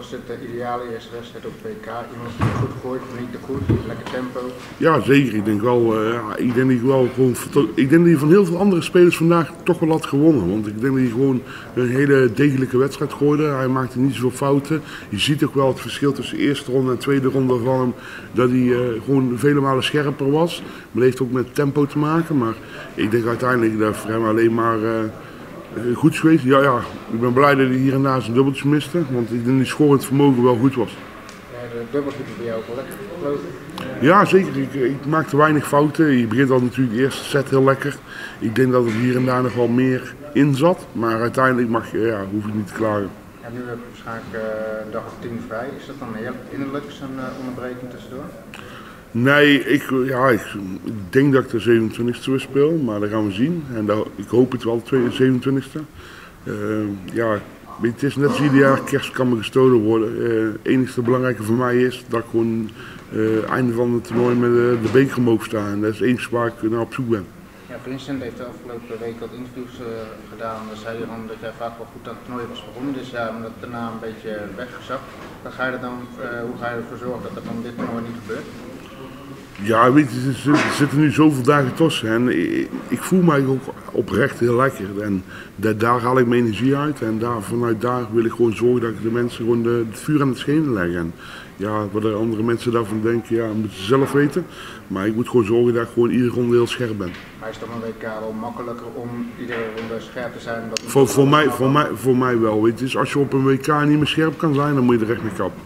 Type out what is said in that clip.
Was het de ideale eerste wedstrijd op WK? Iemand die goed gooit, niet te goed, lekker tempo. Ja, zeker. Ik denk wel, eh, ik denk dat wel gewoon, ik denk dat hij van heel veel andere spelers vandaag toch wel had gewonnen. Want ik denk dat hij gewoon een hele degelijke wedstrijd gooide. Hij maakte niet zoveel fouten. Je ziet ook wel het verschil tussen de eerste ronde en de tweede ronde van hem. Dat hij eh, gewoon vele malen scherper was. Maar dat heeft ook met tempo te maken. Maar ik denk uiteindelijk dat voor alleen maar... eh, goed is geweest. Ja, ja, ik ben blij dat hij hier en daar zijn dubbeltjes miste. Want ik denk dat die scorend vermogen wel goed was. Ja, de dubbeltje bij jou ook wel lekker. Ja, zeker. Ik, ik maakte weinig fouten. Je begint al natuurlijk de eerste set heel lekker. Ik denk dat er hier en daar nog wel meer in zat. Maar uiteindelijk mag, je- ja, hoef ik niet te klagen. Nu heb je waarschijnlijk eh, een dag of tien vrij. Is dat dan heel innerlijk zo'n eh, onderbreking tussendoor? Nee, ik, ja, ik, denk dat ik de 27e weer speel, maar dat gaan we zien. En ik hoop het wel, de 27e. Eh, ja, het is net als ieder jaar, kerst kan me gestolen worden. Eh, Het enige belangrijke voor mij is dat ik gewoon eh einde van het toernooi met de, de beker mogen staan. En dat is het enige waar ik naar op zoek ben. Ja, Vincent heeft de afgelopen week wat interviews gedaan. Daar zei hij dan dat jij vaak wel goed aan het toernooi was begonnen. Dus ja, omdat daarna een beetje weggezakt. Dan ga je hoe ga je ervoor zorgen dat dat dan dit toernooi niet gebeurt? Ja, weet je, er zit- zitten nu zoveel dagen tussen. En ik, voel mij ook oprecht heel lekker. En da- daar haal ik mijn energie uit. En daar, vanuit daar wil ik gewoon zorgen dat ik de mensen gewoon de, het vuur aan het schenen leg. En ja, wat er andere mensen daarvan denken, ja, moeten ze zelf weten. Maar ik moet gewoon zorgen dat ik gewoon iedere ronde heel scherp ben. Maar is het dan een WK wel makkelijker om iedere ronde scherp te zijn? Dat Voor, voor, mij, voor, mij, voor mij wel. Weet je. Dus als je op een WK niet meer scherp kan zijn, dan moet je er echt mee kappen.